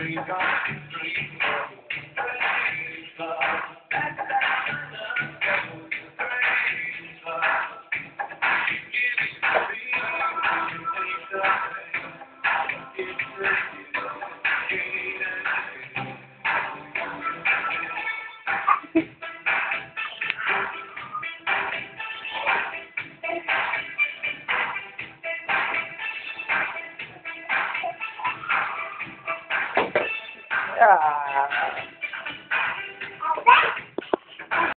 dream, dream. Ah.